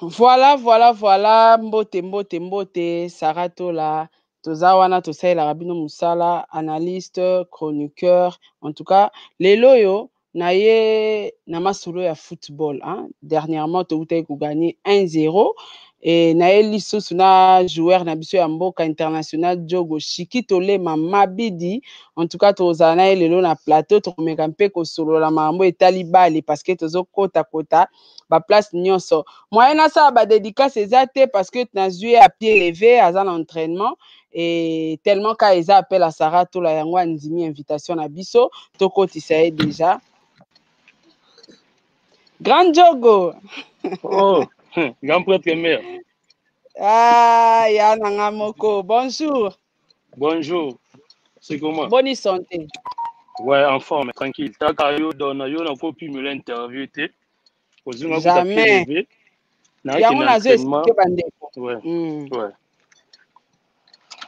Voilà, voilà, voilà. Mbote, mbote, mbote. Sarah Tola. Toza wana tosalelaka bino musala analyste chroniqueur en tout cas lelo oyo naye na masolo ya football hein? dernièrement towutaki koganye 1-0 e, na ye lisusu na joueur na biso ya mboka international jogo shikito lema mabidi en tout cas tozala na ye lelo na plateau tokomeka mpe kosolola makambo etali bale parce que tozokota kota baplace nyonso moyen nasala badedicace eza te parce que nazwi ye à pied levé aza na entraînement e tellement ka eza appel ya sara tola yango andimi invitation na biso tokotisa ye déjà Grand Djogo. oh, hmm, grand prêtre mère. Ah, ya nanga moko. Bonjour. Bonjour. C'est comment Bonne santé. Ouais, en forme, tranquille. Taka yo dona yo na kopi me l'interview te. Ozuma ko taper. Yango nazo expliquer bandeko. Ouais. Mm. Ouais.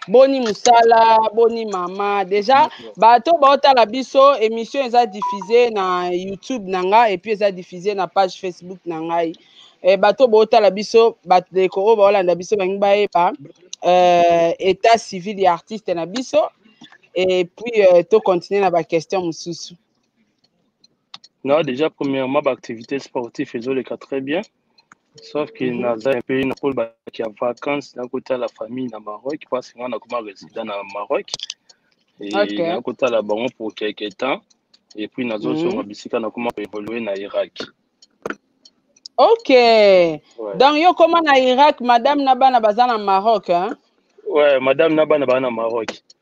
boni musala boni mama deja bato baotala biso émission eza diffuse na youtube na ngai epuis eza diffuse na page facebook na ngai eh, bato baotala biso bandeko oyo baolanda biso bangi bayeba euh, état civil ya artiste na biso epuis euh, tocontinue na baquestion mosusu Non, déjà, premièrement, bah, activité sportive, ils ont les cas très bien. Sauf que mm -hmm. naza un pays na pole baki ya vacances na kotala famille na Maroc parce que na koma résident na Maroc et okay. na kotala bango pour quelque temps et puis nazo mm -hmm. zonga bisika na koma évoluer na Irak. OK. Ouais. Donc yo koma na Irak madame na bana baza na Maroc hein? Ouais, madame na bana baza na Maroc.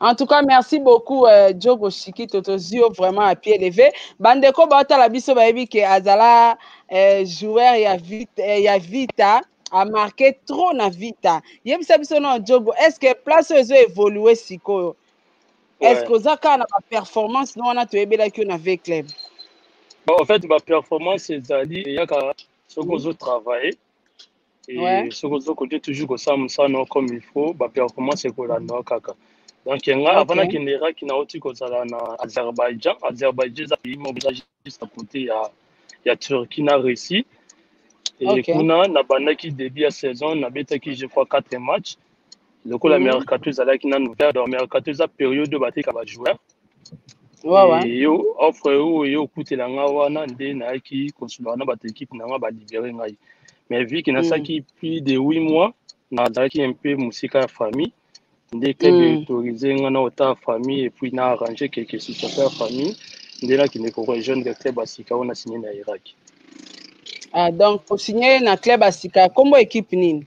En tout cas, merci beaucoup, euh, Djogo Shikito Tozio, vraiment à pied levé. Bandeko, Batala Biso, Baebi, que Azala, euh, joueur, il y a vite, euh, il y a Vita, a marqué trop na Vita. Yebisa Biso, non, Djogo, est-ce que place oyo évolué sikoyo? Est-ce que oza kaka na ba performance no wana toyebelaki yo na V Club? Bon, en fait, ba performance ezali eyaka soki ozo travailler. Et Ouais. soki ozo kote toujours kosala mosala na yo comme il faut ba performance ekolanda yo kaka donc nga Ok. avant nakende iraki nauti kozala na azerbaïdjan azerbaïdjan eza pays moko eza juste à côté ya ya turquie na russie et Ok. kuna nabandaki début ya saison nabetaki je crois 4 match lokola mm -hmm. mercato ezalaki nanu vert donc mercato eza periode oyo bateka bajoueur yo offre oyo yo okutela nga wana nde nayaki kosolaka na bato ekipe na nga balibere ngai mais viki mm. nasalaki mm. plus de 8 mois nazalaki un peu mosika ya famille nde club mm. autorise nga na ota ya famille epuis na arrange quelque situation ya famille nde nakende korejoindre club ya sika oyo nasigne na iraki ah, donc osigne na club ya sika nkombo ekipe nini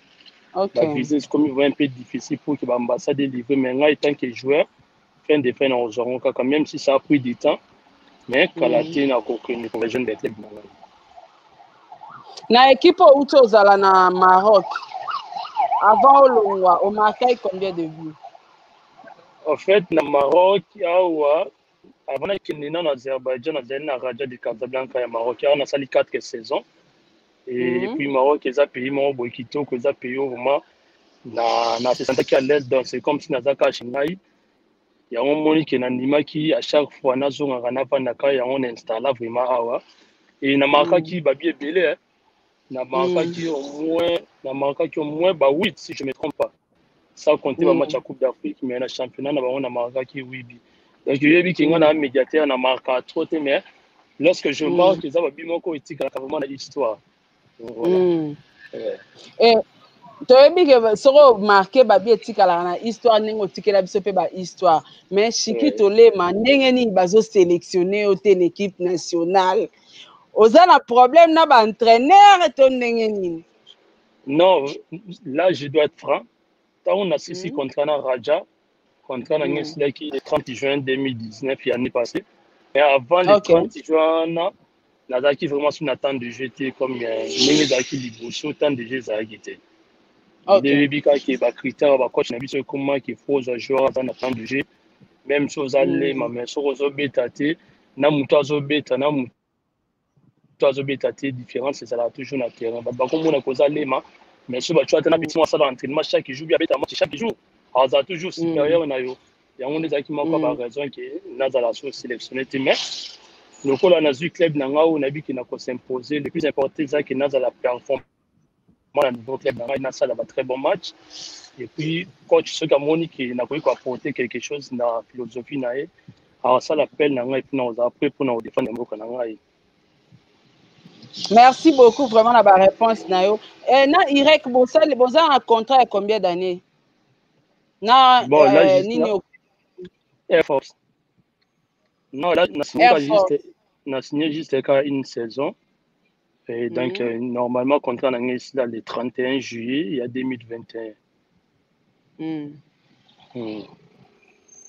Ok. ba visa ekomi vraiment un peu difficile pour que ba ambassade elivre mais ngai tant que joueur fin de fin nakozwa yango kaka même si ça a pris du temps mais kala te nakokende pour jeune de club na ngai Na ekipe oyo uti ozala na Maroc. Avant olongwa, omarkaki combien de buts? en fait na maroc awa Avant nakende nano Azerbaïdjan, nazali na Raja de Casablanca ya Maroc. Awa nasali 4 saisons. Et mm -hmm. puis Maroc eza pays moko boye kitoko, eza pays oyo vraiment na na se sentaki à l'aise dans c'est comme si naza kaka chez ngai. Yango moni ke nandimaki à chaque fois nazongaka nafandaka yango na installa vraiment awa. Et namakaki mm -hmm. babi ebele eh. na manquaki mm. au moins na manquaki au moins ba 8 si je me trompe pas sans compter mm. ba match ya coupe d'afrique mais na championnat na bango na manquaki 8 bi donc oyebi ke nga na médiateur na marka trop te mais lorsque je mm. marque eza babi moko etikalaka vraiment na histoire voilà. mm. yeah. Eh. Et... toyebi ke soki omarke babi etikalaka na histoire ndenge otikela biso mpe bahistoire mais chiki tolema ndenge nini bazoselectionne yo te na équipe nationale oza na problème na ba entraîneur to ndenge nini non là je dois être franc ntango nasisi mm -hmm. contrat na raja contrat na ngai esilaki mm. le 30 juin 2019 ya année passée mais avant le okay. 30 juin na nazalaki vraiment sur na temps de jeu te comme euh, ndenge ezalaki liboso temps de jeu ezalaki te nde oyebi kaka ke bacritère ya bacoach na biso ekomaki fo ozwa joueur aza na temps de jeu même si oza mm. lema mais soki ozobeta te na moto azobeta na moto azobeta te différence ezalaka toujours na terrain bato bakomona koza lema mais so baco ata na bitimo asala entraînement chaque jour bi abeta match chaque jour azala toujours mm. supérieur na yo yango nde ezalaki moko ya mm. baraison ke nazala so sélectionné te mais lokola nazwi club na ngai oyo nayebi ke na kosimpose le plus important ezalaki nazala performe mwana niveau club na ngai nasala ba très bon match et puis coach soki amoni ke nakoki koapporte quelque chose na philosophie na ye akosala appel na ngai mpona kozala pre mpona kodefendre mboka na ngai merci beaucoup vraiment na baréponse na yo eh, na irek bosali boza na contrat ya combien d'année na bon, euh, là, nini air force non là na signé juste na signé juste ka une saison Et donc, mm -hmm. normalement, contrat en anglais, c'est le 31 juillet, il y a 2021. Mm. Mm.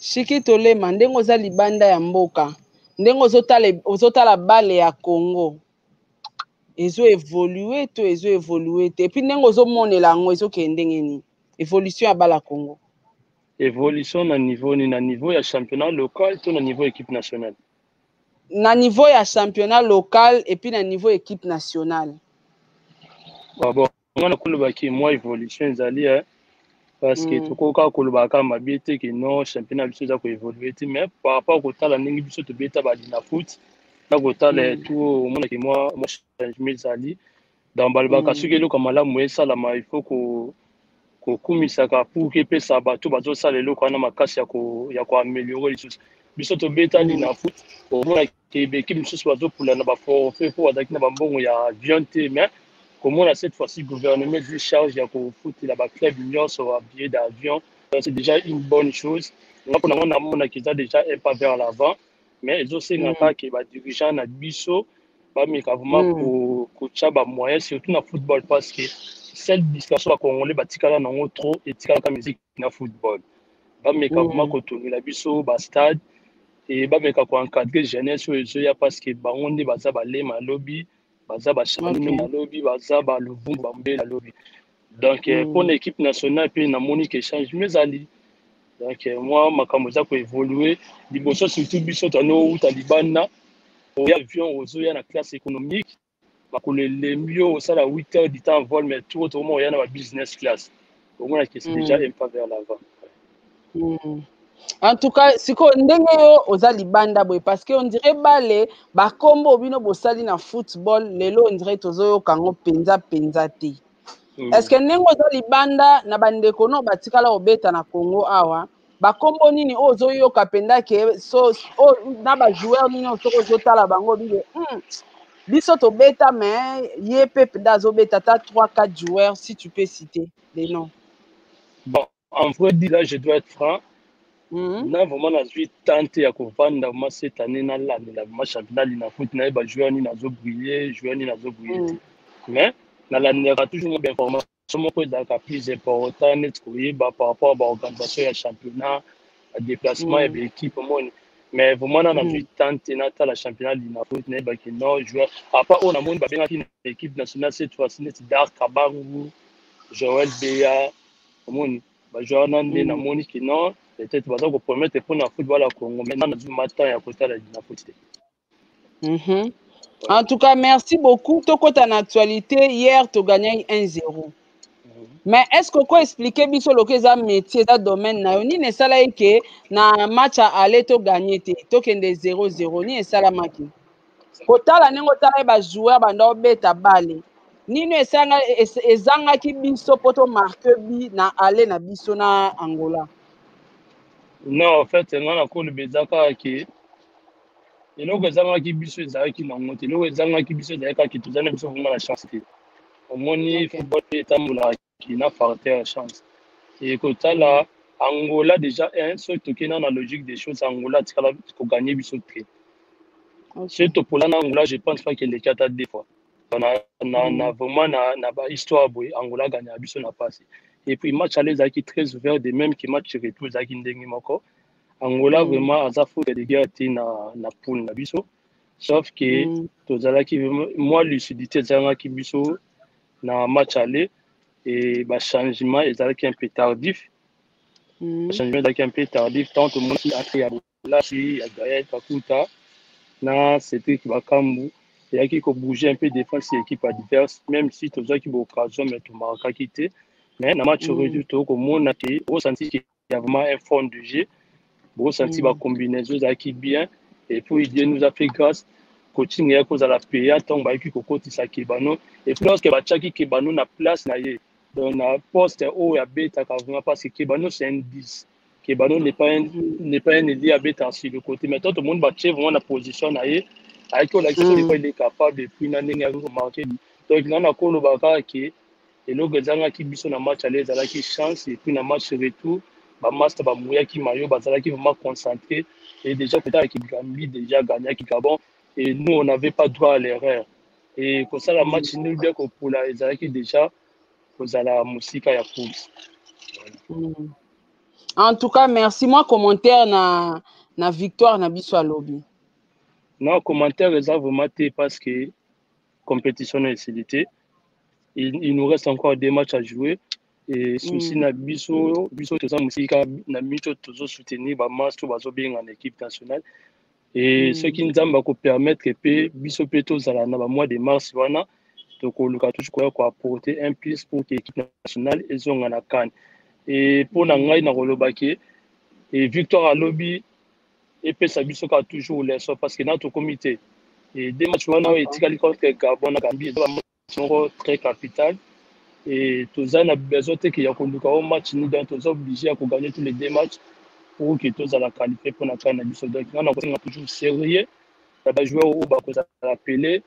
Shiki Tolema, ndenge oza libanda ya mboka, ndenge ozotala ozotala bale ya Congo. Ezo évoluer to ezo évoluer te. Et puis ndenge ozomonela yango ezokende ndenge nini? Évolution ya bale ya Congo. Évolution na niveau ni na niveau ya championnat local to na niveau équipe nationale. na niveau ya championnat local et puis na niveau équipe nationale ah bon nga na koloba ki moi évolution ezali hein parce que mm. tokoka koloba kaka mabe te ke non championnat biso eza koévolue te mais par rapport kotala ndenge biso tobeta badina foot na kotala mm. tout omonake mwa changement ezali Donc balobaka mm. soki eloko malamu esalama il faut ko kokumisaka pour que epesa bato bazosala eloko wana makasi ya ko ya ko améliorer lisusu biso tobetani na foot omona ke bekipe mosusu bazopula na baforfait mpo bazalaki na bambongo ya viande te mais komona cette fois-ci gouvernement ezwi charge ya kofutela baclub nyonso ba billet d'avion c'est déjà une bonne chose ngapo nango namonaki eza déjà un pas vers l'avant mais ezosenga mm. kaka ba dirigeant na biso bameka vraiment mm. ko, kotya bamoyen surtout na football parce que cette discussion bacongolais batikala nango trop etikalaka musique na football bameka mm. vraiment kotongela biso bastade e bameka koencadre jeunesse oyo ezoya parce que bango nde baza balema lobi mm. baza ba Shamini na lobi baza ba Luvumbu ba Mbele na lobi donc euh, mpo na équipe nationale mpe namoni ke changement ezali donc euh, mwa makambo eza koévolue liboso surtout biso tanouta libanda oya avion ozoya na classe économique makolo elembi yo osala 8 heures du temps vol mais tour tokoma oya na ba business classe omona que c'est déjà mm. un pas vers l'avant mm. en tout cas sikoyo ndenge yo oza libanda boye parce que on dirait bale bakombo bino bosali na football lelo on dirait tozoyoka yango mpenza mpenza te mm. est ce que ndenge oza libanda na bandeko no batikala kobeta na congo awa bakombo nini oyo ozoyoka mpenza ke so, oh, na bajoueur nini oyo soki ozotala bango bibe mm, biso tobeta me ye mpe mpenza azobeta ata 3 4 joueur si tu peux citer des noms bon en vrai dit là je dois être franc mm -hmm. na vraiment nazwi tante ya kovanda vraiment cette année nalandela vraiment championnat linakuti na ye bajoueur nini azobrille joueur nini azobrille mm. te mais nalandelaka toujours mobe information Question moko ezalaka plus important neti koyeba par rapport à ba organisation ya championnat, ba déplacement ya ba équipe omoni. Mais vraiment na nazui temps te natala championnat ya Linafoot nayeba que non joueur à part oyo namoni babengaki na équipe nationale cette fois ci neti Dar Kabangu, Joël Beya omoni ba joueur wana nde namoni que non peut-être baza ko promettre mpo na football ya Congo mais na nazui ma temps ya kotala Linafoot te. Mm -hmm. En tout cas, merci beaucoup. Tokota na actualité, hier, tu gagnais 1-0. Mais est-ce que quoi expliquer biso loke eza métier eza domaine na yo nini esalaki ke na match ya aller to gagner te tokende 0-0 nini esalamaki kotala ndenge otalaki bajoueur banda obeta bale nini ezangaki biso mpo tomarke bi na aller na biso na angola non en fait nga nakoloba eza kaka ke eloko ezangaki biso ezalaki na yango te eloko ezangaki biso ezalaki kaka toza na biso vraimen na chance te omoni football mpe etambolaki na facteur ya chance ekotala angola déjà un soki tokei na na logique des choses angola atikala koganye biso te soki topola na angola je pense pas keleki ata deux fois na, na, na mm. vraiment na, na bahistoire boye angola aganyaka biso na pasi et puis match ale ezalaki très ouvert de même que match retour ezalaki ndenge moko Angola mm. vraiment aza faute ya ligue te na na poule na biso sauf que mm. tozalaki mwa lucidité ezangaki biso na match aller et ba changement ezalaki un peu tardif mm. ba changement ezalaki un peu tardif tant tomonaki entre ya bolasi ya gael kakuta na cédric bakambu eyaki kobouge un peu défense ya équipe adverse même si tozwaki baoccasion mais tomarakaki te mais na match mm. retour tokomonaki osanti Il y a vraiment un fond de jeu. Bon senti mm. ba combinaison ezalaki bien et puis Dieu nous a fait grâce coaching ya kozala paya ntango bayaki kokotisa kebano et puis lorsque batiaki kebano na place na ye donc na poste oyo abetaka vraiment parce que kebano c'est un 10 kebano n'est pas un, n'est pas un ailier abetaka sur le côté mais toi tomoni batie vraiment na position na ye ayaki olakisa mm. ndeko il est capable et puis na ndenge ayaki komarke donc nana kolobaka ke Eloko ezangaki biso na match aller ezalaki chance et puis na match retour ba masta ba muyaki mayo bazalaki vraiment concentre et dejà kotala ki Gambie dejà gagnaki Gabon et nous on n'avait pas droit à l'erreur et kosala match nul bien kopola ezalaki dejà kozala mosika ya course. Mm. En tout cas, merci. Moi, commentaire na, na victoire na biso à lobby. Non, commentaire, ça vraiment parce que competition no esili te il, il nous reste encore deux matchs à jouer et souci mm. na biso biso toza mosika na mico tozo soutenir bamasse to bazobenga na équipe nationale e mm. soki nzambe akopermettre mpe biso mpe tozala na bamois de mars wana tokoluka toujours koya koapporte un plus pour que équipe nationale ezonga na kane e mpo na mm. ngai nakoloba ke e victoire alobi epesa biso kaka toujours leçon parce que na tokomi te et deux match wana oyo etikali contre gabon na gambie eza bamatch moko très capital et toza na besoin te ke ya koluka o match ni donc toza oblige ya kogagner tous les deux matchs pour ke tozala qualifie mpo na kan na biso donc nga na kosenga toujours sérieux na ba joueur oyo bakozala pele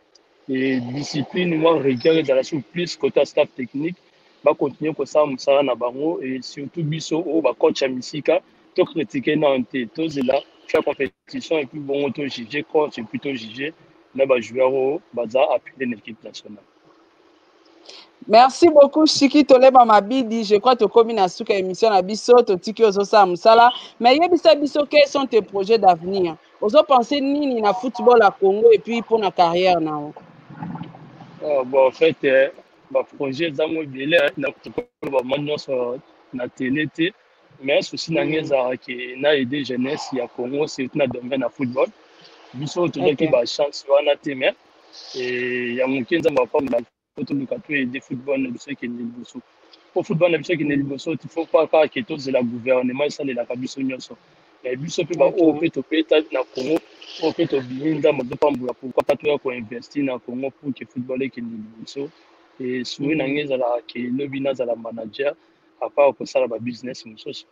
e discipline mwa rigueur ezala sur plus kote ya staff technique bakontinue kosala mosala na bango e surtout biso oyo bacoach ya misika to critique nano te tozela faire compétition epuis bongo to juge coach epuis to juge na bajoueur oyo baza apele na équipe nationale Merci beaucoup Shiki Tolema Mabidi. Je crois tokomi na suka émission na biso, totiki ozosala musala. Mais yebisa biso quels sont tes projets d'avenir? Ozo penser nini na football à Congo et puis pour na carrière na yo? Oh, bon, en fait, euh, ba projets za mo ebele na koloba mwa nyonso na tele te. mais souci na ngai ezalaka ke na aide jeunesse ya congo surtout na domaine ya football biso tozalaki ba chance wana te mais ya moke nzambe apambola po toluka to aide football na biso ekende liboso po football na biso ekende liboso faut pas kaka ke tozela gouvernement esalelaka biso nyonso mais biso mpe baoyo mpe tobeta na congo oyo mpe tobimi nzambe azopambola pourkoi pas toya koinvesti na congo pour ke football ekende liboso esui na ngai ezalaka ke lobi nazala manager papa okosala ba business mosusu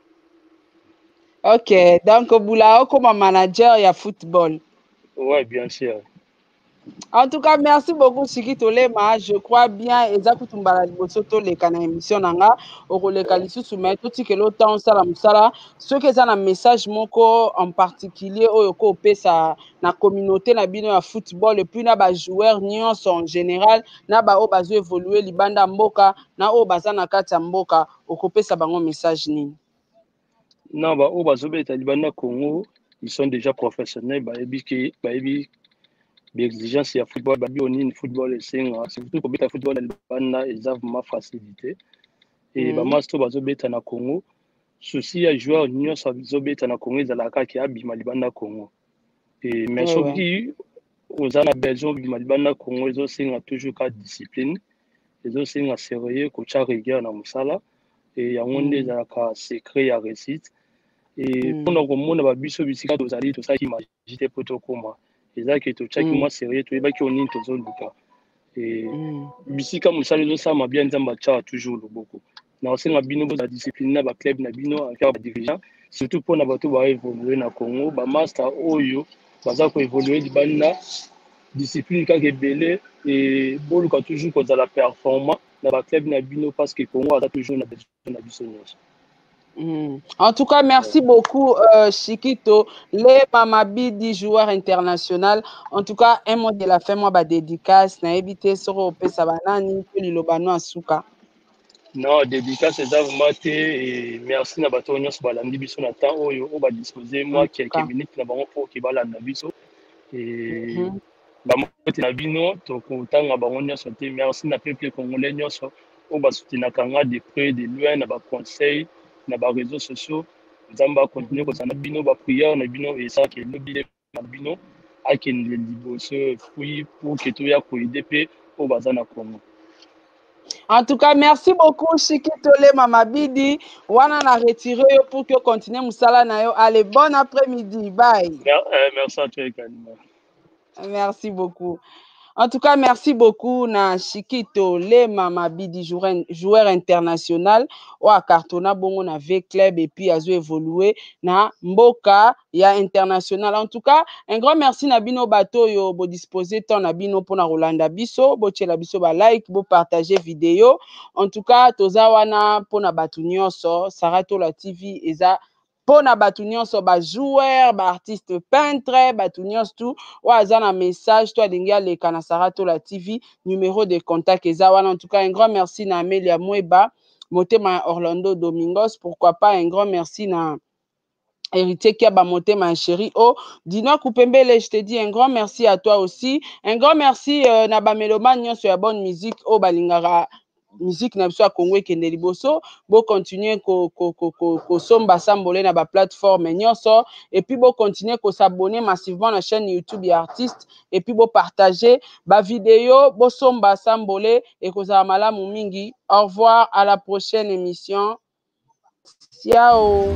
ok donc bula okoma manager ya football ouais bien sûr en tout cas merci beaucoup siki tolema je crois bien eza kutu mbala liboso toleka na émission na nga okoleka lisusu mai totikela o temps osala mosala soki eza na message moko en particulier oyo ko opesa na communauté na bino ya football epuis na bajoueur nyonso en général na baoyo bazo évolue libanda ya mboka na oyo baza na kati ya mboka okopesa bango message nini na baoyo bazobeta libanda ya congo ils sont déjà professionnels bayebi ke bayebi baexigence ya football babi oyo nini football esenga surtout kobeta football ya libanda eza vraiment facilité e mm. bamatch to bazobeta na congo souci ya joueur nyonso azobeta na congo ezalaka kaka ke abima libanda ya congo Et, mais ouais, soki ouais. oza na besoin obima libanda congo ezosenga toujours ka discipline ezosenga sérieux kotya rigueur na mosala e yango nde mm. ezalaka secret ya réussite e mm. mpona komona babiso bisika tozali tosalaki magie te mpo tokoma eza ke totyaki mm. mwa sérieux toyebaki oyo nini tozoluka e bisika mosala ezosalama bien nzambe atya toujours loboko na kosenga bino bozala discipline na baclub na bino aka badirigeant surtout mpo na bato baevolue na congo bamaster oyo baza koevolue libanda discipline kaka ebele e boluka toujours kozala performant na baclub na bino parce que congo aza toujours na besoin na biso nyonso Mm. En tout cas, merci beaucoup, euh, Chiquito, les Mamabidi, joueur international. En tout cas, un mot de la fin, moi, bah, dédicace, na évité, soro, pesa, banani, lilobano, asuka. Non, dedicace eza vraiment te et merci na bato oyo nyonso balandi biso na temps oyo oyo ba disposer En mwa tout quelques cas. minutes na bango mpo ke balanda biso et Mhm. bambote na bino tokotanga bango nyonso te merci na peuple congolais nyonso oyo basutenaka nga de près de loin na baconseil na bareseau sociaux nzambe akontinue kozala na bino bapriere na bino esala ke lobi na bino akende liboso puis pour que toya ko aider pe oyo baza na Congo. En tout cas, merci beaucoup Shikitole Mamabidi. Wana na retiré yo pour que continuer musala na yo. Allez, bon après-midi. Bye. Mer euh, merci à toi Ekanima. Merci beaucoup. En tout cas, merci beaucoup na Chikito Lema Mabidi, joueur, joueur international, ou à Cartona Bongo na V Club et puis azo évoluer na Mboka ya international. En tout cas, un grand merci na bino bato yo bo disposer temps na bino pona Rolanda biso, bo tchela biso ba like, bo partager vidéo. En tout cas, toza wana pona bato nyonso, Saratola TV eza mpo na bato nyonso bajoueur baartiste peintre bato nyonso tu oyo aza na message to alingi aleka na sara tola tv numero de contact eza wana en tout cas un grand merci na amelia mweba motema ya orlando domingos pourquoi pas un grand merci na héritier kiaba motema ya chéri o oh, dina kupembele je te dis un grand merci à toi aussi un grand merci euh, na bamelomane nyonso ya bonne musique oyo oh, balingaka musique na biso ya Congo ekende liboso bo continuer ko ko ko ko, ko somba sambole na ba plateforme nyonso et puis bo continuer ko s'abonner massivement na chaîne YouTube ya artiste et puis bo partager ba video bo somba sambole ekozala malamu mingi au revoir à la prochaine émission ciao